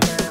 Bye.